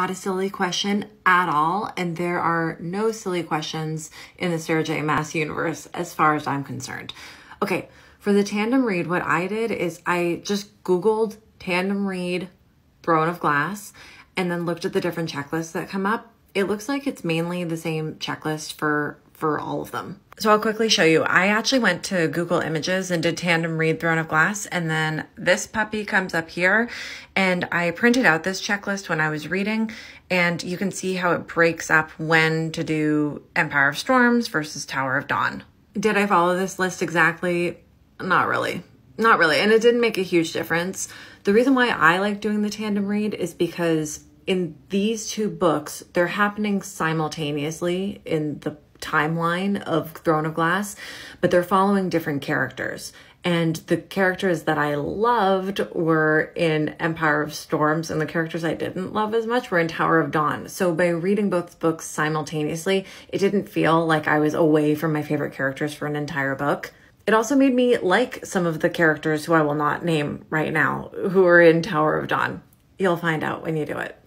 not a silly question at all, and there are no silly questions in the Sarah J. Maas universe as far as I'm concerned. Okay, for the tandem read, what I did is I just Googled tandem read Throne of Glass and then looked at the different checklists that come up. It looks like it's mainly the same checklist for for all of them. So I'll quickly show you. I actually went to Google Images and did tandem read Throne of Glass, and then this puppy comes up here, and I printed out this checklist when I was reading, and you can see how it breaks up when to do Empire of Storms versus Tower of Dawn. Did I follow this list exactly? Not really. Not really. And it didn't make a huge difference. The reason why I like doing the tandem read is because in these two books, they're happening simultaneously in the timeline of Throne of Glass, but they're following different characters. And the characters that I loved were in Empire of Storms, and the characters I didn't love as much were in Tower of Dawn. So by reading both books simultaneously, it didn't feel like I was away from my favorite characters for an entire book. It also made me like some of the characters who I will not name right now, who are in Tower of Dawn. You'll find out when you do it.